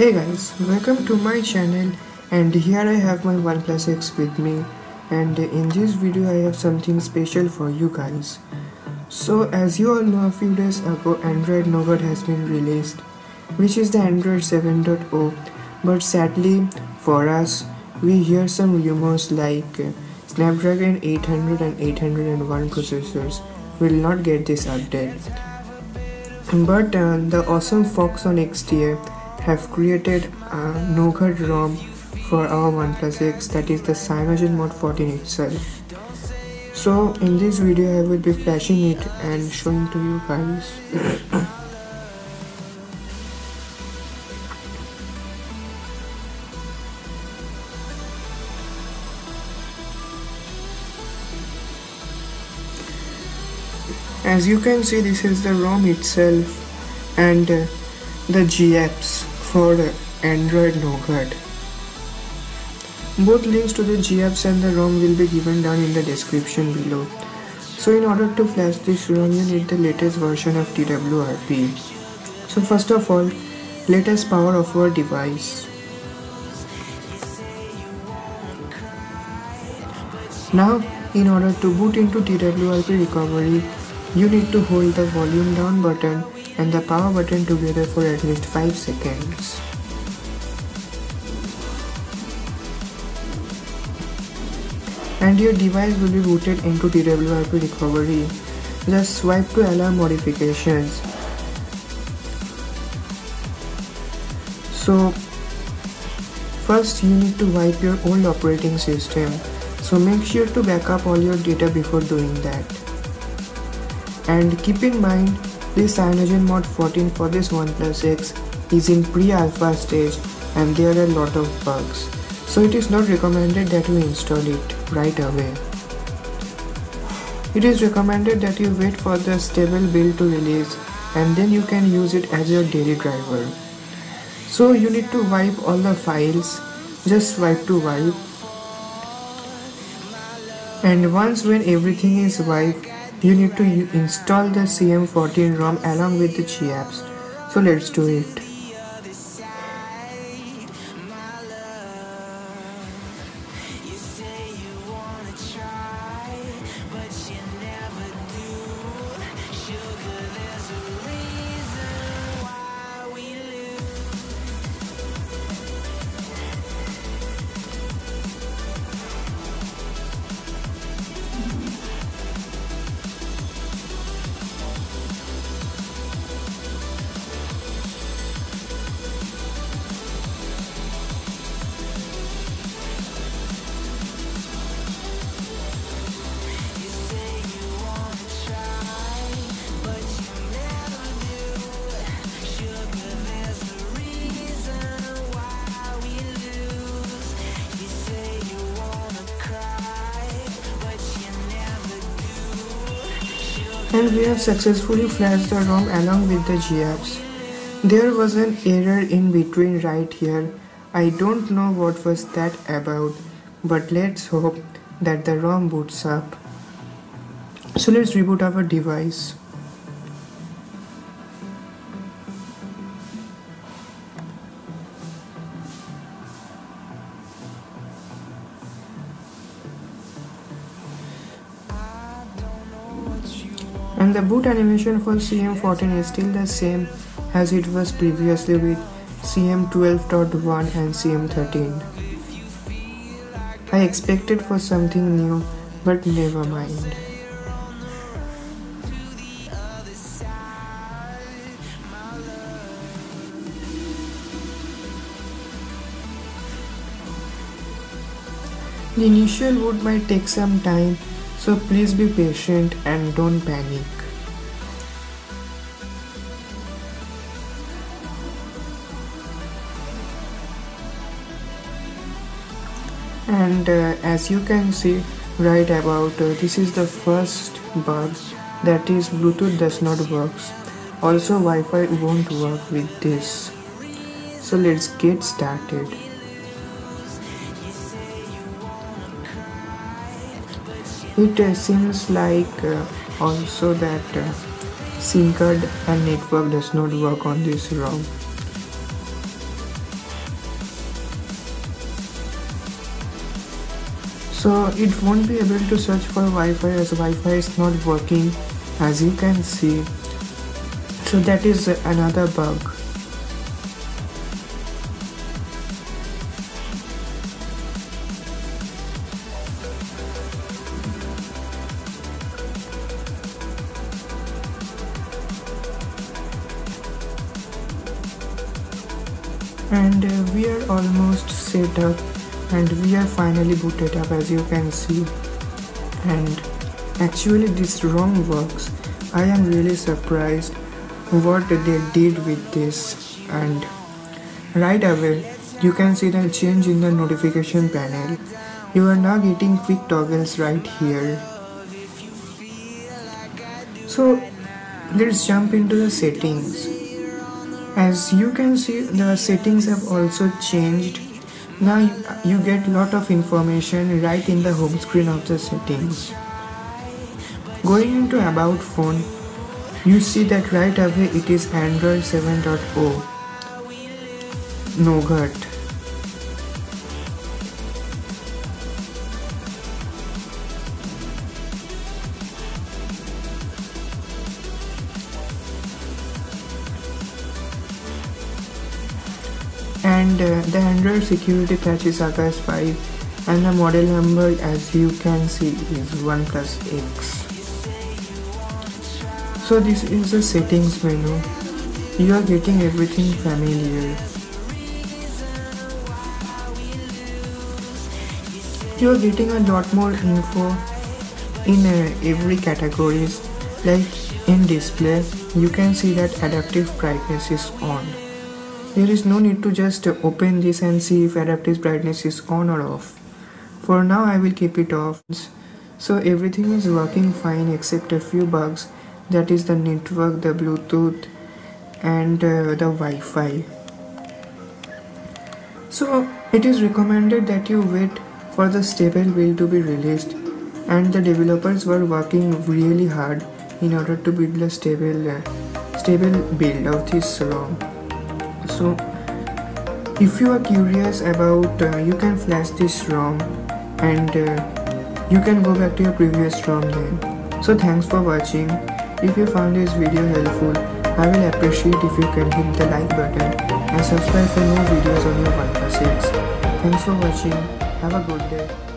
Hey guys, welcome to my channel and here I have my OnePlus X with me and in this video I have something special for you guys. So as you all know a few days ago Android Nougat has been released which is the Android 7.0 but sadly for us we hear some rumors like Snapdragon 800 and 801 processors will not get this update. But uh, the awesome folks on XDA have created a Nougat ROM for our OnePlus X that is the CyanogenMod 14 itself. So in this video I will be flashing it and showing to you guys. As you can see this is the ROM itself and uh, the GApps for Android Nougat. Both links to the GApps and the ROM will be given down in the description below. So in order to flash this ROM you need the latest version of TWRP. So first of all let us power off our device. Now in order to boot into TWRP recovery you need to hold the volume down button and the power button together for at least 5 seconds. And your device will be booted into TWRP recovery. Just swipe to allow modifications. So first you need to wipe your old operating system. So make sure to back up all your data before doing that. And keep in mind this CyanogenMod 14 for this OnePlus X is in pre-alpha stage and there are a lot of bugs. So it is not recommended that you install it right away. It is recommended that you wait for the stable build to release and then you can use it as your daily driver. So you need to wipe all the files, just swipe to wipe. And once when everything is wiped, you need to install the CM14 ROM along with the GApps. So let's do it. And we have successfully flashed the ROM along with the GApps. There was an error in between right here. I don't know what was that about but let's hope that the ROM boots up. So let's reboot our device. And the boot animation for CM14 is still the same as it was previously with CM12.1 and CM13. I expected for something new, but never mind. The initial boot might take some time so please be patient and don't panic. And uh, as you can see right about uh, this is the first bug that is Bluetooth does not works. Also Wi-Fi won't work with this. So let's get started. it uh, seems like uh, also that uh, card and network does not work on this ROM. So it won't be able to search for Wi-Fi as Wi-Fi is not working as you can see. So that is another bug. And uh, we are almost set up and we are finally booted up as you can see. And actually this ROM works. I am really surprised what they did with this. And right away you can see the change in the notification panel. You are now getting quick toggles right here. So let's jump into the settings as you can see the settings have also changed. Now you get lot of information right in the home screen of the settings. Going into about phone you see that right away it is android 7.0 nougat and uh, the Android security patch is August 5 and the model number as you can see is OnePlus X. So this is the settings menu. You are getting everything familiar. You are getting a lot more info in uh, every categories like in display you can see that adaptive brightness is on there is no need to just open this and see if adaptive brightness is on or off. For now I will keep it off. So everything is working fine except a few bugs that is the network, the Bluetooth and uh, the Wi-Fi. So it is recommended that you wait for the stable build to be released and the developers were working really hard in order to build a stable uh, stable build of this ROM so if you are curious about uh, you can flash this ROM and uh, you can go back to your previous ROM then. So thanks for watching. If you found this video helpful I will appreciate if you can hit the like button and subscribe for more videos on your OnePlus X thanks for watching. Have a good day